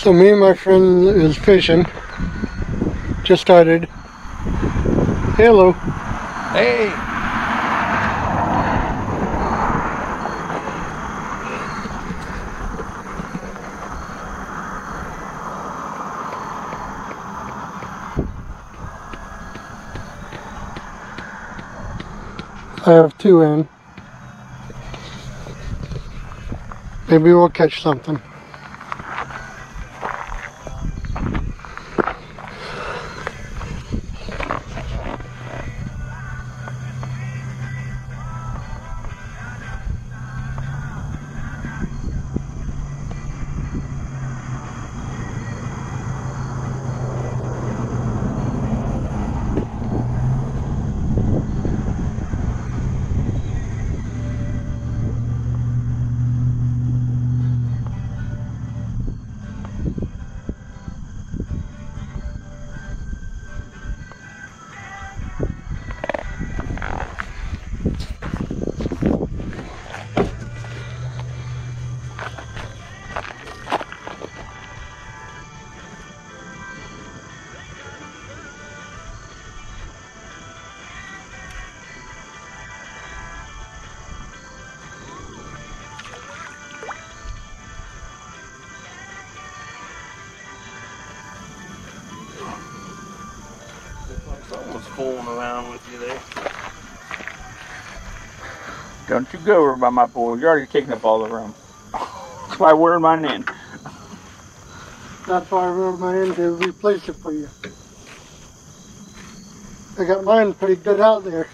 So me and my friend is fishing. Just started. Hello. Hey! I have two in. Maybe we'll catch something. Around with you there. Don't you go over by my pool. You're already taking up all the room. That's why I ordered mine in. That's why I wrote mine in to replace it for you. I got mine pretty good out there.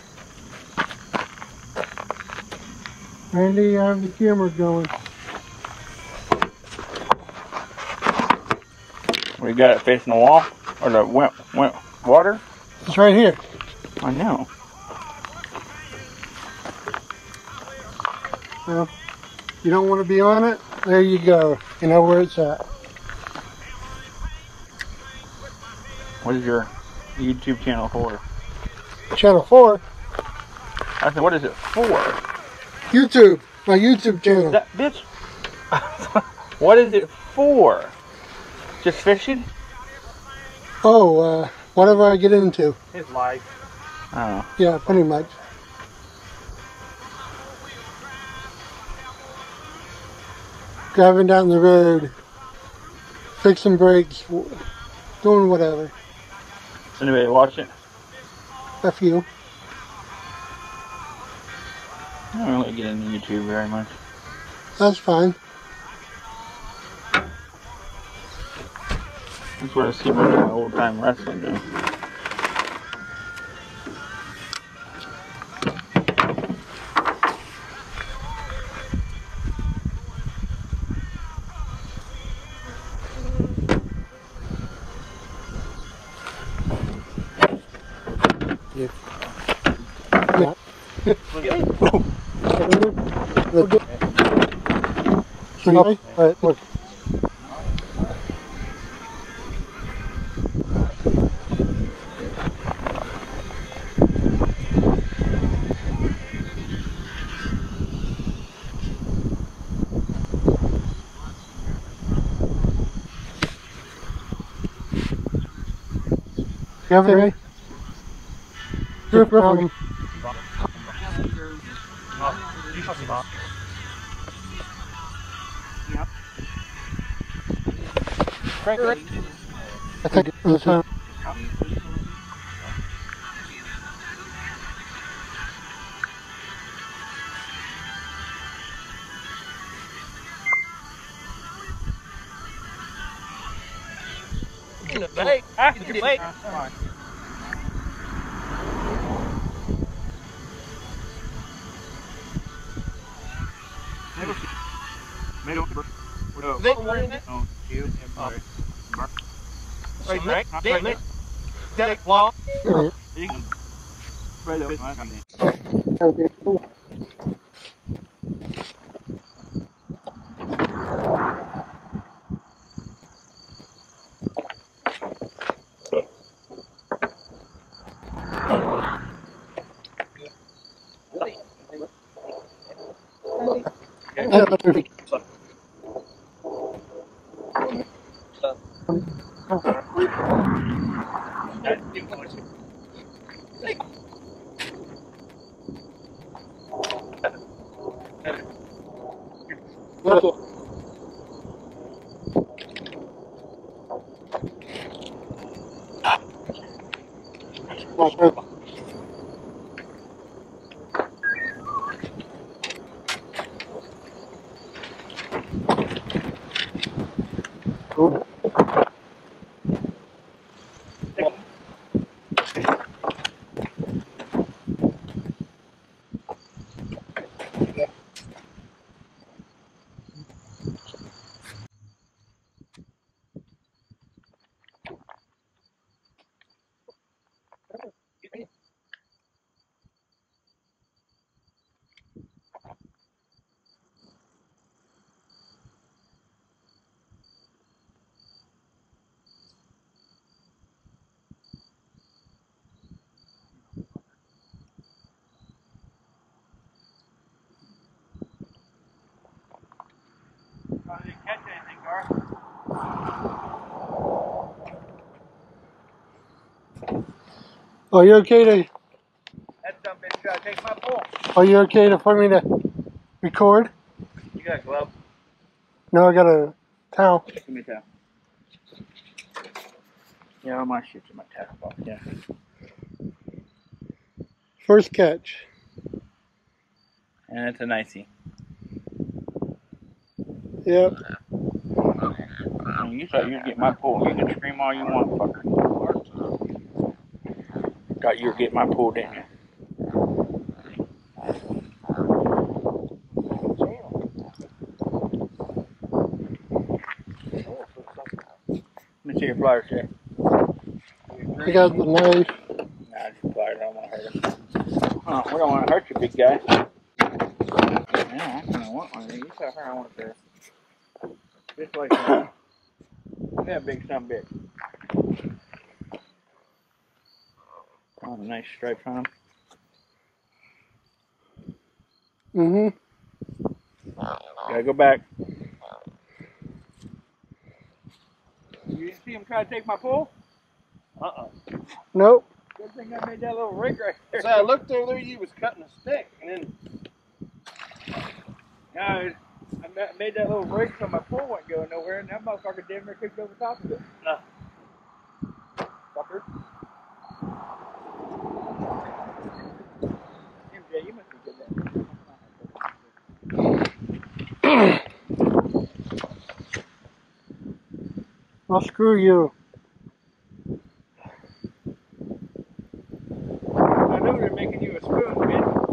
Randy, I have the camera going. We got it facing the wall or the went went water. It's right here. I know. Well, you don't want to be on it? There you go. You know where it's at. What is your YouTube channel for? Channel 4. I said, what is it for? YouTube. My YouTube channel. That bitch. what is it for? Just fishing? Oh, uh, whatever I get into. His life. Oh. Yeah, pretty much. Driving down the road, fixing brakes, doing whatever. Anybody watch it? A few. I don't really get into YouTube very much. That's fine. That's where I see most of my old time wrestling now. Okay. All right, look. You have it ready? Good problem. I think it was uh, In the bait. After the bait. Vic, we're in it. Right, Nick. Dick, Nick. Dick, Wall. なるほど。I didn't catch anything, Gar. Are you okay to That dumb bitch to take my pole. Oh, Are you okay to for me to record? You got a glove? No, I got a towel. Give me a towel. Yeah, all my shit's in my tackle box. Yeah. First catch. And it's a nicey. Yep. Oh, you thought you'd get my pull. You can scream all you want, fucker. Thought you'd get my pull, didn't you? Let me see your pliers here. I got the knife. Nah, just pliers. I don't want to hurt him. Oh, we don't want to hurt you, big guy. Yeah, I kind of want one of these. You tell her I want a pair. Just like that. Yeah, big son bitch. Oh, nice stripes on them. Mm-hmm. Gotta go back. You see him try to take my pole? Uh-uh. Nope. Good thing I made that little rig right there. So I looked over there, you was cutting a stick, and then Yeah, I made that little rig so my pole wasn't going nowhere, and that motherfucker damn near kicked over top of it. No. Fucker. MJ, you must be good at Well, screw you. I know they're making you a spoon, bitch,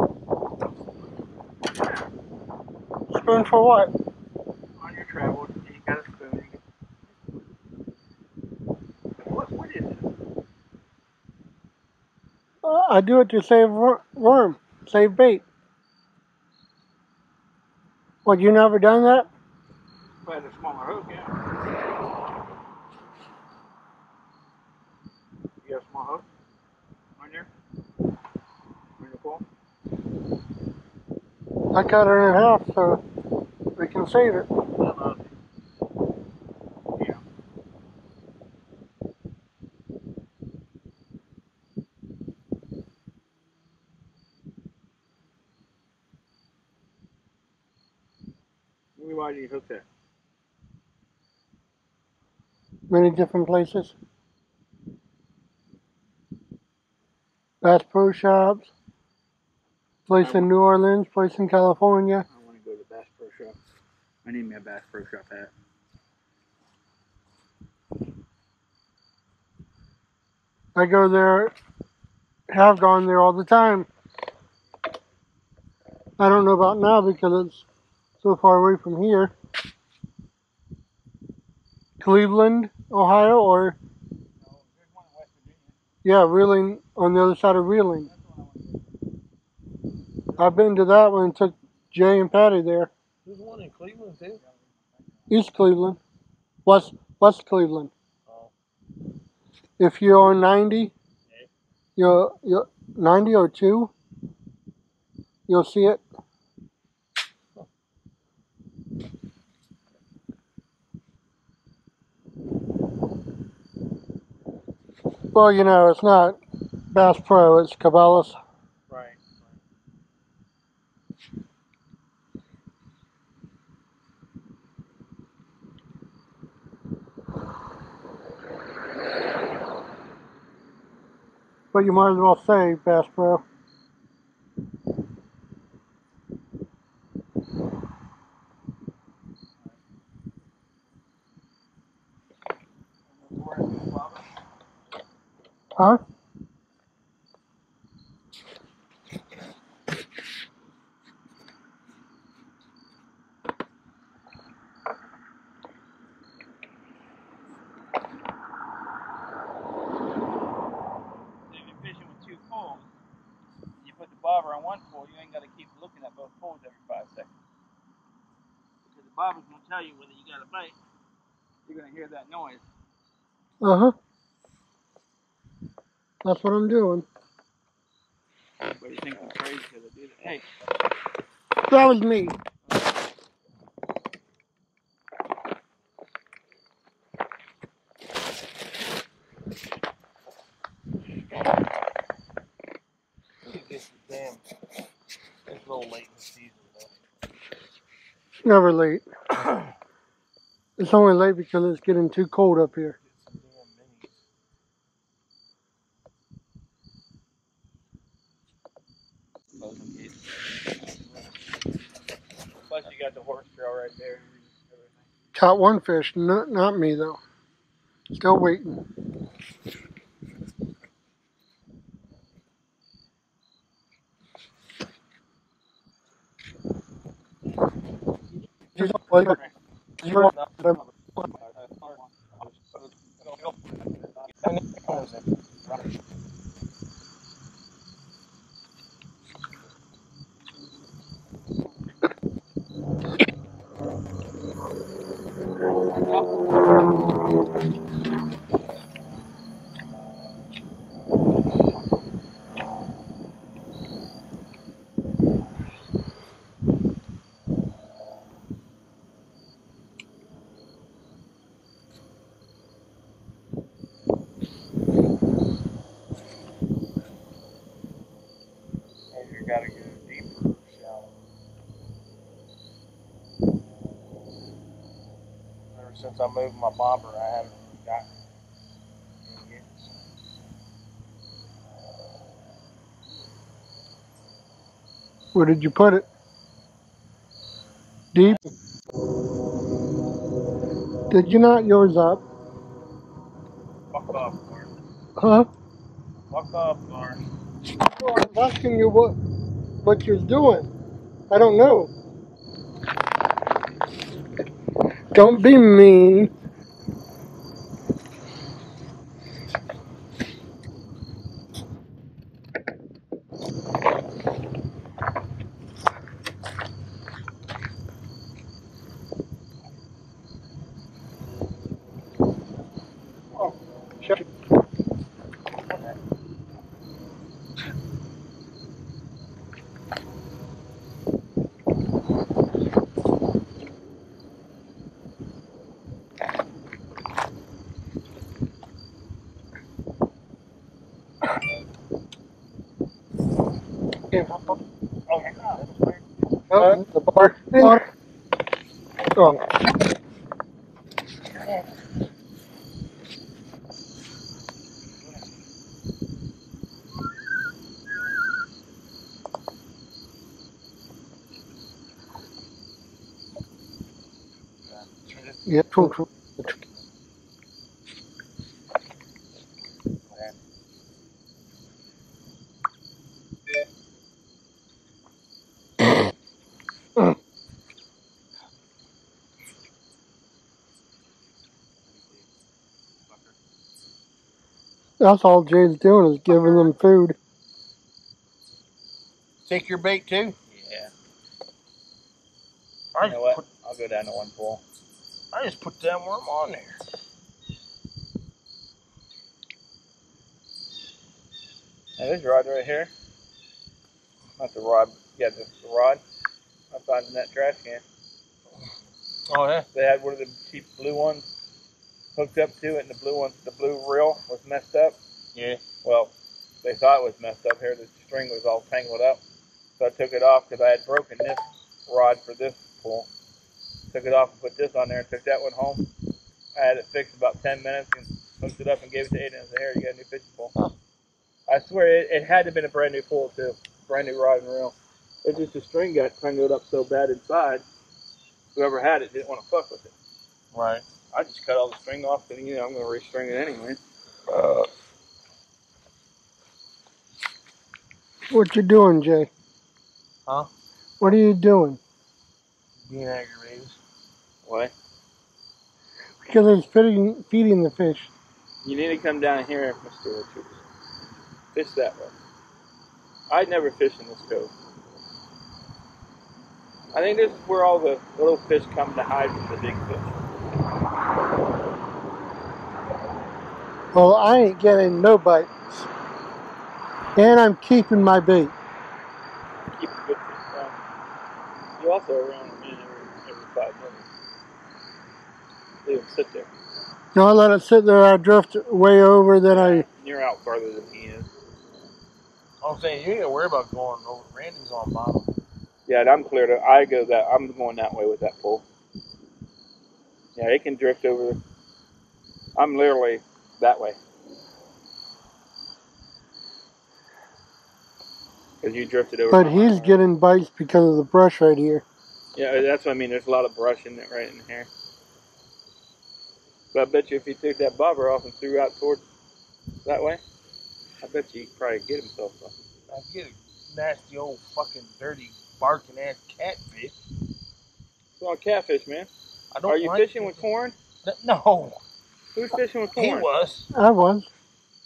Spoon for what? on your travels. You got a spoon. What, what is it? Uh, I do it to save wor- worm, save bait. What, you never done that? By the smaller hook, yeah. You got a small hook on? On your pole? I cut it in half so we can save it. Yeah. Why do you hook that? Many different places. Bass Pro Shops. Place in New Orleans, place in California. I want to go to Bass Pro Shop. I need me a Bass Pro Shop hat. I go there, have gone there all the time. I don't know about now because it's so far away from here. Cleveland, Ohio, or No, there's one in West Virginia. yeah, Wheeling on the other side of Wheeling. That's the one I want to go. I've been to that one and took Jay and Patty there. There's one in Cleveland too. East Cleveland, West West Cleveland. Oh. If you're on 90, you're, you're 90 or 2, you'll see it. Well, you know, it's not Bass Pro, it's Cabela's. Right. But you might as well say Bass Pro. Huh? So if you're fishing with two poles, and you put the bobber on one pole, you ain't got to keep looking at both poles every five seconds. Because the bobber's going to tell you whether you got a bite. You're going to hear that noise. Uh huh. That's what I'm doing. Everybody thinks I'm crazy because I do that. Hey, That was me. It's damn. It's a little late in the season, though. It's never late. It's only late because it's getting too cold up here. Get some damn minis. closing gate. Plus, you got the horse trail right there. Caught one fish, not, not me though. Still waiting. You since I moved my bobber, I haven't really gotten. Where did you put it? Deep? Did you not yours up? Fuck off, Gar. Huh? Fuck off, Gar. Well, I'm asking you what what you're doing. I don't know. Don't be mean. Oh, shit. Oh, yeah. That's weird. Oh, the bar. bar. Oh. Yeah, true, true. That's all Jay's doing is giving them food. Take your bait too? Yeah. I You know what? put, I'll go down to one pole. I just put that worm on there. Now, this rod right here. Not the rod. Yeah, the, the rod. I found in that trash can. Oh, yeah? They had one of the cheap blue ones hooked up to it, and the blue one, the blue reel was messed up. Yeah. Well, they thought it was messed up here. The string was all tangled up. So I took it off because I had broken this rod for this pull. Took it off and put this on there and took that one home. I had it fixed about 10 minutes and hooked it up and gave it to Aiden and said, here, you got a new fishing pole. Huh. I swear it, it had to have been a brand new pole too. Brand new rod and reel. It's just the string got tangled up so bad inside. Whoever had it didn't want to fuck with it. Right. I just cut all the string off and you know I'm gonna restring it anyway. What you doing, Jay? Huh? What are you doing? Being aggravated. Why? Because it's feeding, feeding the fish. You need to come down here, Mr. Richards. Fish that way. I'd never fish in this cove. I think this is where all the little fish come to hide from the big fish. Well, I ain't getting no bites. And I'm keeping my bait. Keep the good fish around. You also around a man every, every five minutes. Leave them sit there. No, I let it sit there. I drift way over, then I. You're out farther than he is. I'm saying you ain't gotta worry about going over. Randy's on bottom. Yeah, and I'm clear to. I go that. I'm going that way with that pole. Yeah, it can drift over. I'm literally that way. Because you drifted over. But he's line. getting bites because of the brush right here. Yeah, uh, that's what I mean. There's a lot of brush in it right in here. But I bet you if he took that bobber off and threw out toward that way, I bet you he'd probably get himself something. I get a nasty old fucking dirty barking ass catfish. It's on catfish, man. I don't Are you like fishing with corn? No, Who's fishing with corn? he corn? was. I was.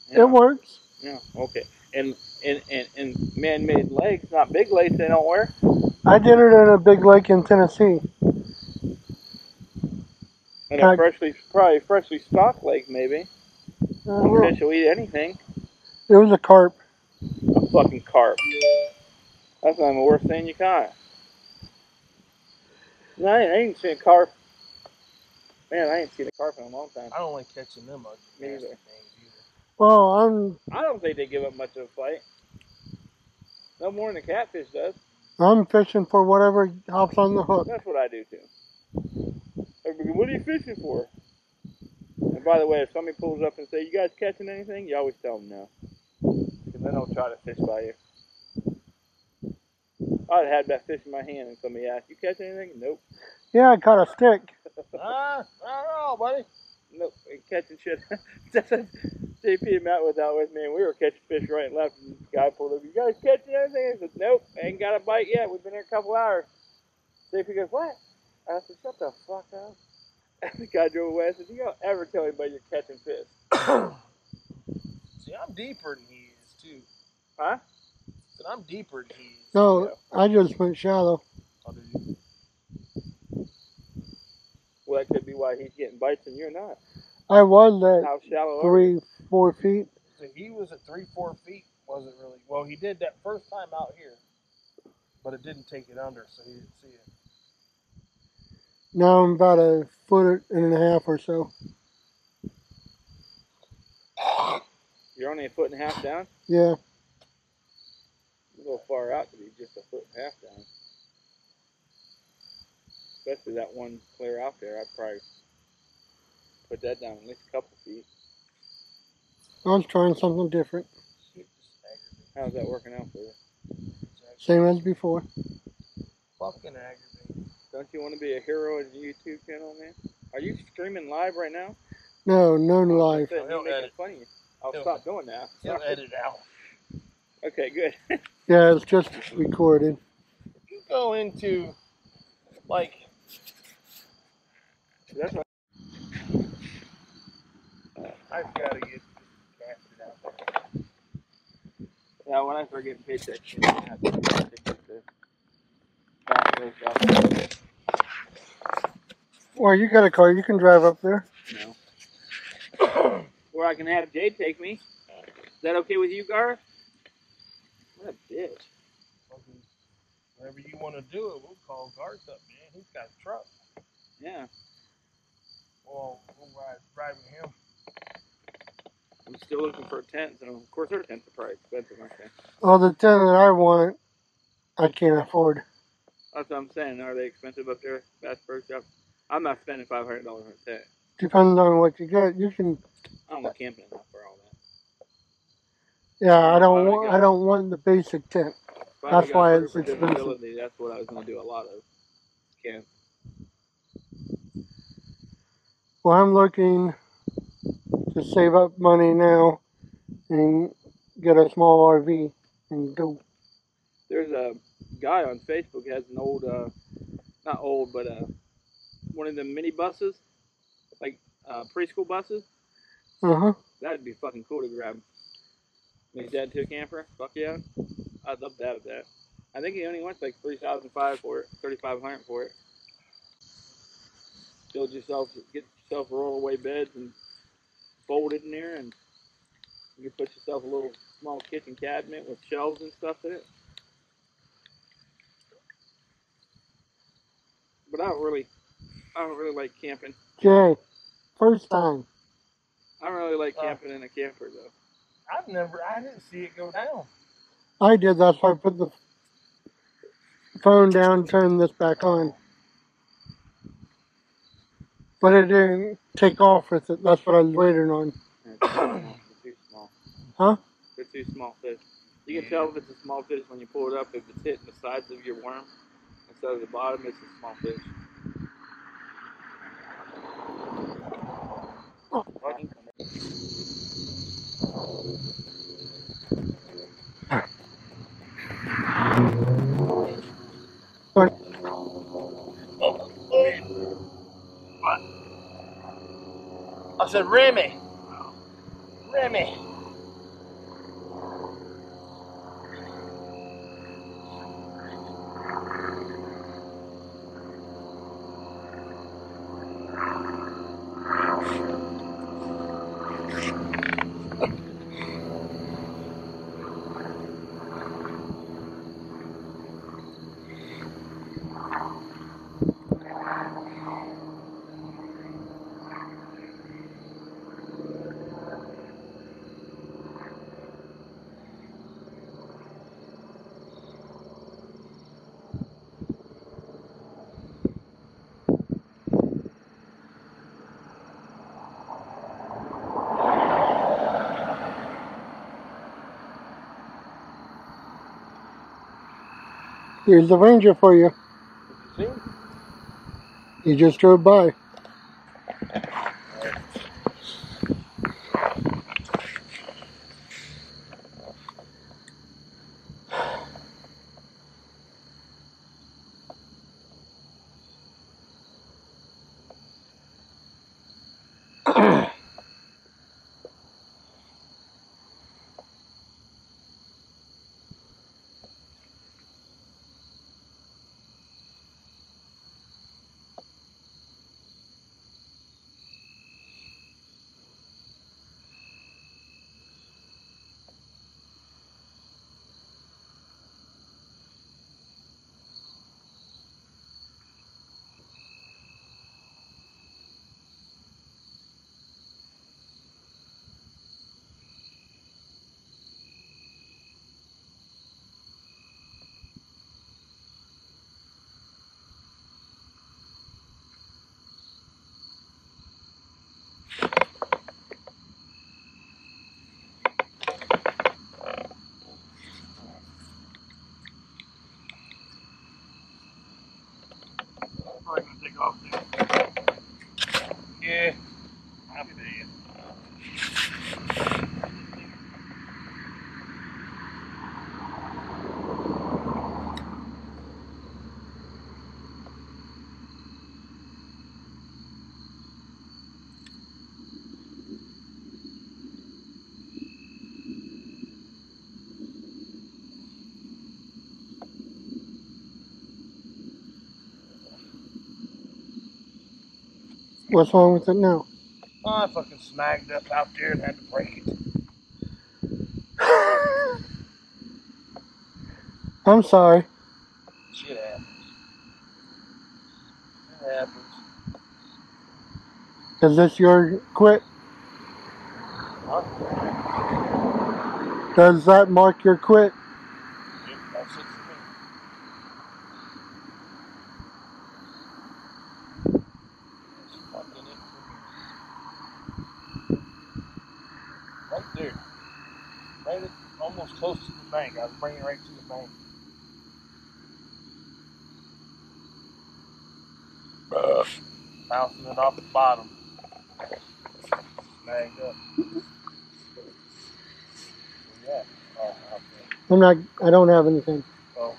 Yeah. It works. Yeah, okay. And and and, and man-made lakes, not big lakes, they don't wear. I did it in a big lake in Tennessee. And a freshly, probably freshly stocked lake, maybe. Uh, Fish will eat anything. it was a carp. A fucking carp. That's not even the worst thing you caught. No, I ain't, I ain't seen a carp. Man, I ain't seen a carp in a long time. I don't like catching them ugly Me nasty either. things either. Well, I'm I don't think they give up much of a fight. No more than a catfish does. I'm fishing for whatever hops on the hook. That's what I do too. Everybody, what are you fishing for? And by the way, if somebody pulls up and say, "You guys catching anything?" You always tell them no, because they don't try to fish by you. I'd have had that fish in my hand and somebody asked, "You catch anything?" Nope, Yeah, I caught a stick. Ah, I don't know, buddy. nope, ain't catching shit. JP and Matt was out with me, and we were catching fish right and left. And this guy pulled up, "You guys catching anything?" I said, "Nope, ain't got a bite yet. We've been here a couple hours." JP goes, "What?" I said, "Shut the fuck up." And the guy drove away. I said, "You don't ever tell anybody you're catching fish." See, I'm deeper than he is too. Huh? But I'm deeper than he is. No, I just went shallow. Oh, did you? Well, that could be why he's getting bites and you're not. I was at How shallow are you? three, four feet. So he was at three, four feet. Wasn't really well. He did that first time out here, but it didn't take it under, so he didn't see it. Now I'm about a foot and a half or so. You're only a foot and a half down? Yeah. A little far out to be just a foot and a half down. Especially that one clear out there, I'd probably put that down at least a couple feet. I was trying something different. Shit, just aggravating. How's that working out for you? Same as before. Fucking aggravating. Don't you want to be a hero in your YouTube channel, man? Are you streaming live right now? No, no oh, live. That's He'll edit. fun of you. I'll He'll- stop doing that. He'll edit out. Okay, good. Yeah, it's just recorded. You go into like That's what I've got to get casted out. Yeah, when I start getting paychecks, you know, I have to get tickets to back those up. Well, you got a car. You can drive up there. No. or I can have Jade take me. Is that okay with you, Garth? What a bitch. Whatever you want to do it, we'll call Garth up, man. He's got a truck. Yeah. Well, we'll ride driving him. I'm still looking for a tent, and of course, their tents are probably expensive, aren't they? Well, the tent that I want, I can't afford. That's what I'm saying. Are they expensive up there, Bass Pro Shop? I'm not spending five hundred dollars on a tent. Depends on what you get. You can. I don't want camping enough for all that. Yeah, I don't I want. I don't want the basic tent. If I That's got why it's expensive. That's what I was going to do a lot of. Camp. Well, I'm looking to save up money now and get a small RV and go. There's a guy on Facebook who has an old, uh, not old, but uh, one of the mini buses, like uh, preschool buses. Uh huh. That'd be fucking cool to grab. Make dad to a camper. Fuck yeah. I'd love to have that. I think he only wants like three thousand five for it, thirty five hundred for it. Build yourself, get yourself rollaway beds and fold it in there, and you can put yourself a little small kitchen cabinet with shelves and stuff in it. But I don't really, I don't really like camping. Jay, first uh, time. I don't really like Oh. camping in a camper though. I've never, I didn't see it go down. I did. That's why I put the phone down, turn this back on. But it didn't take off with it. That's what I was waiting on. They're too small. Huh? They're too small fish. You can tell if it's a small fish when you pull it up. If it's hitting the sides of your worm instead of the bottom, it's a small fish. I said, Remy. Remy. Here's the Ranger for you. He just drove by. Probably gonna take off there. Yeah. I feel you. What's wrong with it now? Oh, I fucking snagged up out there and had to break it. I'm sorry. Shit happens. It happens. Is this your quit? Huh? Does that mark your quit? Yep, that's it for me. That's fucking it for me. Right there. Right at, almost close to the bank. I was bringing it right to the bank. Bouncing it off the bottom. Snagged up. Yeah. Oh, okay. I'm not. I don't have anything. Oh.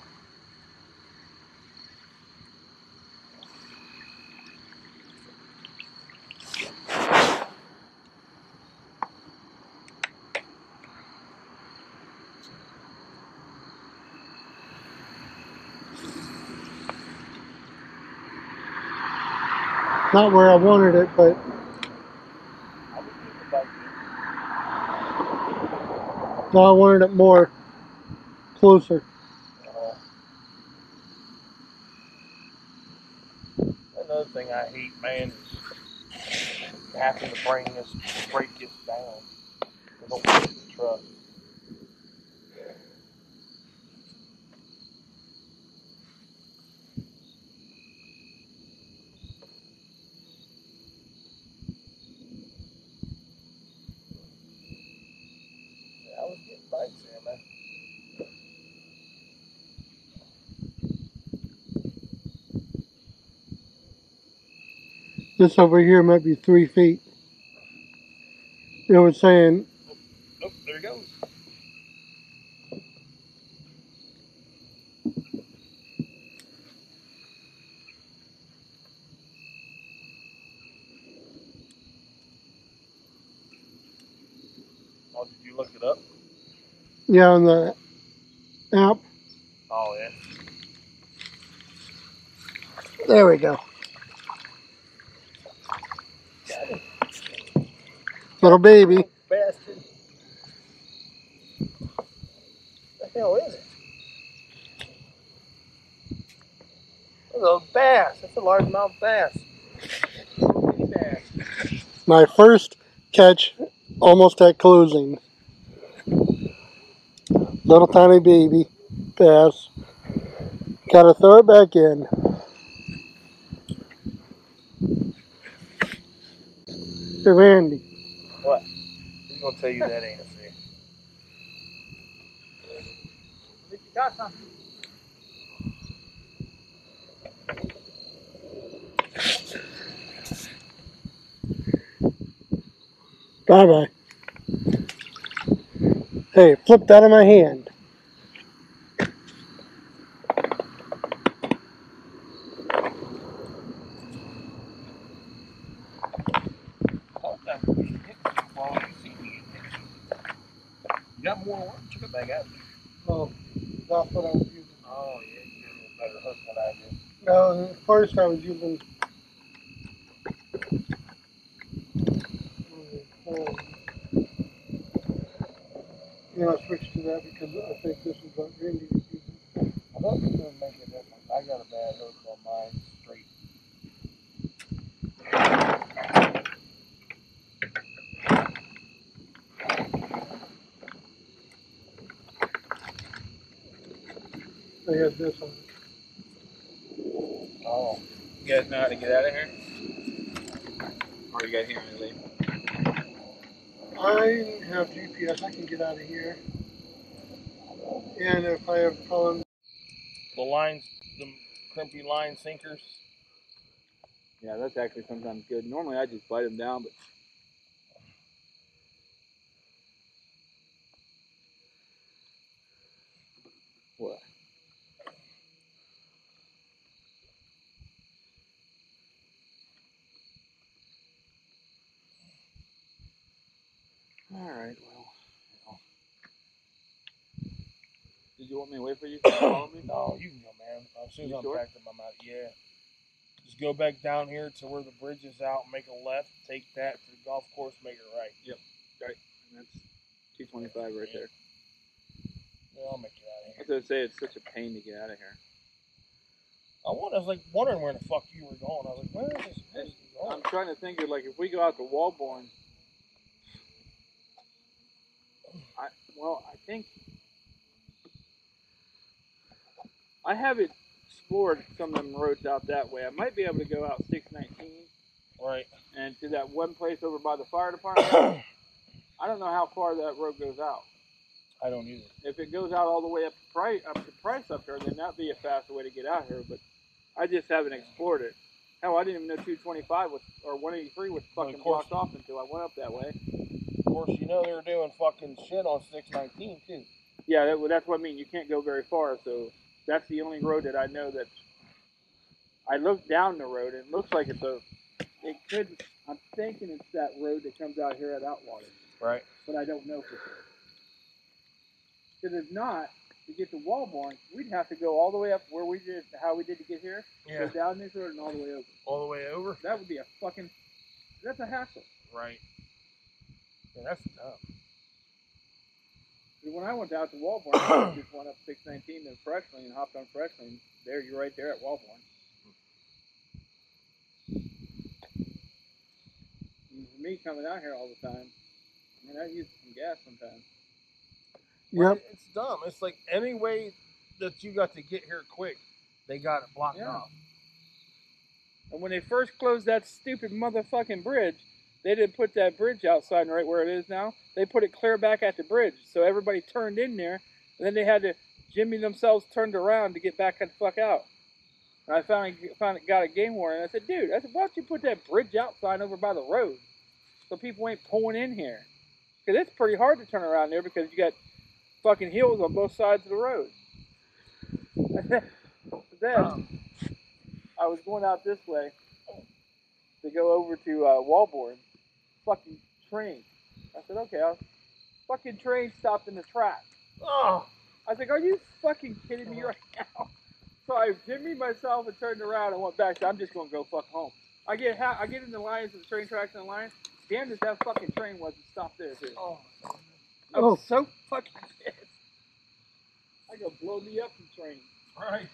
Not where I wanted it, but no, I wanted it more closer. Another thing I hate, man, is having to bring this, break this down. Don't the truck. This over here might be three feet. It was saying Oh, there he goes. Oh, did you look it up? yeah on the app. Oh, yeah. There we go. Got it. Little baby. Bastard. What the hell is it? That's a bass. That's a largemouth bass. Bass. My first catch almost at closing. Little tiny baby bass. Gotta throw it back in. Randy? Who's gonna tell you that ain't a fish? Think you got something? bye bye. Hey, flip that in my hand. Hold that. You hit me while you see me get hit. Got more work? Took it back out. Oh, that's what I was using. Oh yeah, you did a better hook than I did. No, first I was using. You know, I switched to that because I think this is what Randy was using. I thought this would make a difference. I got a bad hook on mine straight. I had this on. Oh. You guys know how to get out of here? Or you got here when you leave? I have GPS. I can get out of here. And if I have problems, The lines, the crimpy line sinkers. Yeah, that's actually sometimes good. Normally I just bite them down, but what? All right. Well. Did you want me to wait for you to follow me? No, you can go, man. As soon as You I'm sure? packed up, I'm out. Yeah. Just go back down here to where the bridge is out, make a left, take that to the golf course, make it right. Yep. Right. And that's 225 right there. Yeah, I'll make it out of here. I was gonna say it's such a pain to get out of here. I, was like wondering where the fuck you were going. I was like, where is this person going? I'm trying to think of like if we go out to Walborn, Well, I think I haven't explored some of them roads out that way. I might be able to go out 619 Right. and to that one place over by the fire department. I don't know how far that road goes out. I don't either. If it goes out all the way up to Price, up to Price up there, then that'd be a faster way to get out here. But I just haven't explored it. Hell, I didn't even know 225 was or 183 was fucking blocked off until I went up that way. Of course, you know they were doing fucking shit on 619 too. Yeah, that, well, that's what I mean. You can't go very far, so that's the only road that I know that. I looked down the road and it looks like it's a. It could. I'm thinking it's that road that comes out here at Outwater, Right. but I don't know for sure. Because if not, to get to Walborn, we'd have to go all the way up where we did, how we did to get here, Yeah. go down this road and all the way over. All the way over. That would be a fucking. That's a hassle. Right. Yeah, that's tough. When I went out to Walborn, I just went up 619 to Freshling and hopped on Freshling. There, you're right there at Walborn. And for me coming out here all the time, I mean, I use some gas sometimes. Well, Yep. It's dumb. It's like any way that you got to get here quick, they got it blocked Yeah. off. And when they first closed that stupid motherfucking bridge, they didn't put that bridge outside right where it is now. They put it clear back at the bridge, so everybody turned in there, and then they had to jimmy themselves turned around to get back the fuck out. And I finally finally got a game warning. I said, dude, I said, why don't you put that bridge outside over by the road so people ain't pulling in here? Because it's pretty hard to turn around there because you got fucking hills on both sides of the road. then I was going out this way to go over to uh, Walborn. Fucking train. I said, okay, I'll, fucking train stopped in the track. Oh, I was like, are you fucking kidding me right now? So I jimmied myself and turned around and went back. I said, I'm just gonna go fuck home. I get ha- I get in the lines of the train tracks in the line. Damn if that fucking train wasn't stopped there too. oh. I was Oh. so fucking pissed. I go blow me up from train. Right.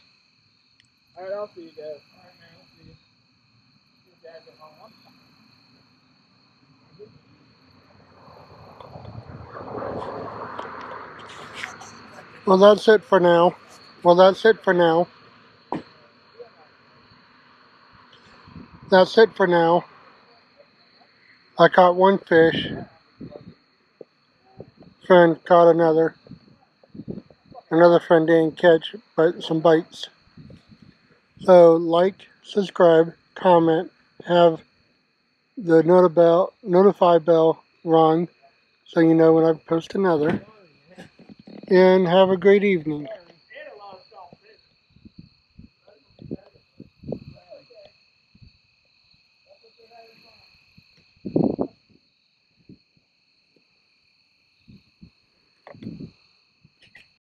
All right, I'll see you guys. All right, man. I'll see you. See you guys at home. Well, that's it for now. Well, that's it for now. That's it for now. I caught one fish. Friend caught another. Another friend didn't catch, but some bites. So, like, subscribe, comment, have the noti- bell, notify bell rung so you know when I post another. And have a great evening.